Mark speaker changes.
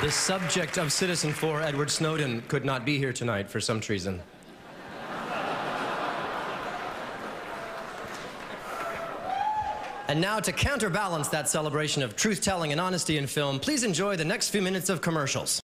Speaker 1: The subject of Citizenfour, Edward Snowden, could not be here tonight for some treason. And now, to counterbalance that celebration of truth telling and honesty in film, please enjoy the next few minutes of commercials.